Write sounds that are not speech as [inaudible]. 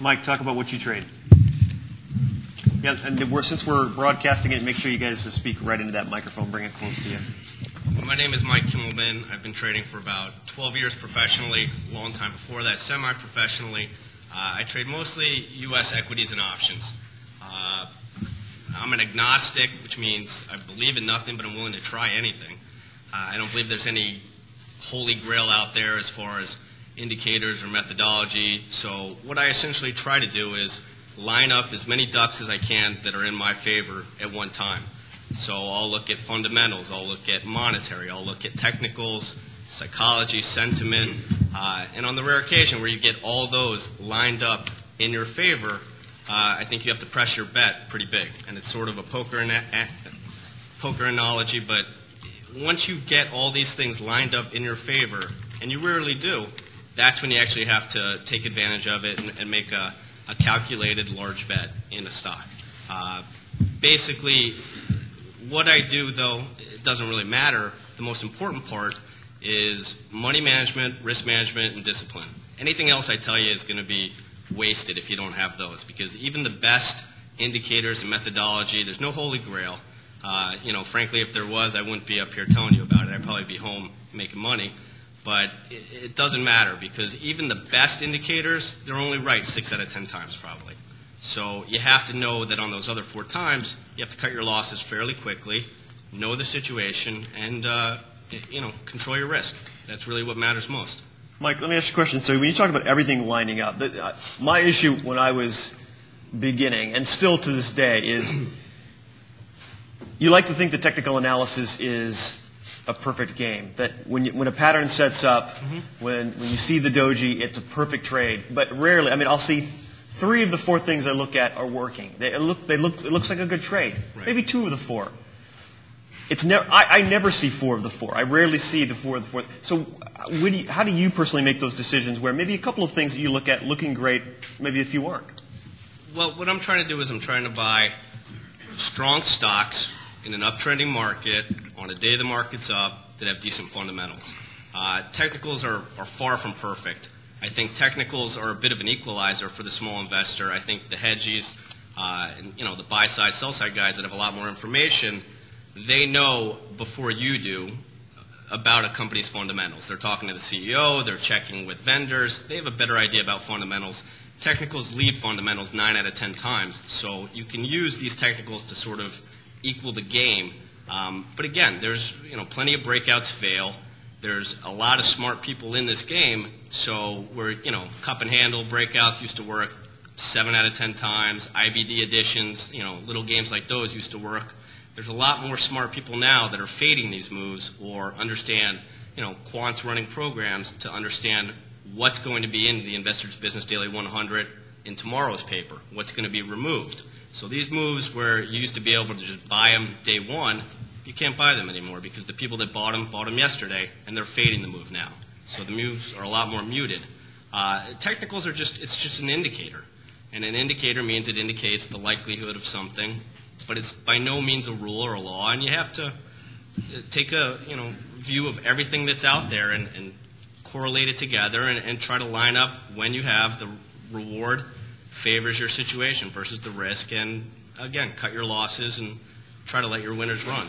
Mike, talk about what you trade. Yeah, and we're, since we're broadcasting it, make sure you guys speak right into that microphone. Bring it close to you. My name is Mike Kimelman. I've been trading for about 12 years professionally, a long time before that, semi professionally. Uh, I trade mostly U.S. equities and options. Uh, I'm an agnostic, which means I believe in nothing, but I'm willing to try anything. Uh, I don't believe there's any holy grail out there as far as indicators or methodology. So, what I essentially try to do is line up as many ducks as I can that are in my favor at one time. So, I'll look at fundamentals, I'll look at monetary, I'll look at technicals, psychology, sentiment, uh, and on the rare occasion where you get all those lined up in your favor, uh, I think you have to press your bet pretty big. And it's sort of a poker, ana- poker analogy, but once you get all these things lined up in your favor, and you rarely do, that's when you actually have to take advantage of it and, and make a, a, calculated large bet in a stock. Uh, basically, what I do, though, it doesn't really matter. The most important part is money management, risk management, and discipline. Anything else I tell you is going to be wasted if you don't have those because even the best indicators and methodology, there's no holy grail. Uh, you know, frankly, if there was, I wouldn't be up here telling you about it. I'd probably be home making money. But it, it doesn't matter because even the best indicators, they're only right six out of ten times probably. So you have to know that on those other four times, you have to cut your losses fairly quickly, know the situation, and uh, you know control your risk. That's really what matters most. Mike, let me ask you a question. So when you talk about everything lining up, uh, my issue when I was beginning, and still to this day, is [clears throat] you like to think the technical analysis is a perfect game. That when, you, when a pattern sets up, mm-hmm. when, when you see the doji, it's a perfect trade. But rarely, I mean, I'll see three of the four things I look at are working. They look, they look, it looks like a good trade. Right. Maybe two of the four. It's never, I, I, never see four of the four. I rarely see the four of the four. So, do you, how do you personally make those decisions where maybe a couple of things that you look at looking great, maybe a few aren't? Well, what I'm trying to do is I'm trying to buy strong stocks in an uptrending market on a day the market's up that have decent fundamentals. Uh, technicals are, are far from perfect. I think technicals are a bit of an equalizer for the small investor. I think the hedgies, uh, and, you know, the buy side, sell side guys that have a lot more information, they know before you do about a company's fundamentals. They're talking to the CEO, they're checking with vendors, they have a better idea about fundamentals. Technicals lead fundamentals nine out of ten times, so you can use these technicals to sort of equal the game. Um, but again, there's you know plenty of breakouts fail. There's a lot of smart people in this game, so where you know cup and handle breakouts used to work seven out of ten times. IBD additions, you know, little games like those used to work. There's a lot more smart people now that are fading these moves or understand, you know, quants running programs to understand what's going to be in the Investors Business Daily 100 in tomorrow's paper, what's going to be removed. So these moves where you used to be able to just buy them day one, you can't buy them anymore because the people that bought them bought them yesterday and they're fading the move now. So the moves are a lot more muted. Uh, technicals are just, it's just an indicator. And an indicator means it indicates the likelihood of something, but it's by no means a rule or a law. And you have to uh, take a you know view of everything that's out there and, and correlate it together and, and try to line up when you have the reward favors your situation versus the risk. And again, cut your losses and try to let your winners run.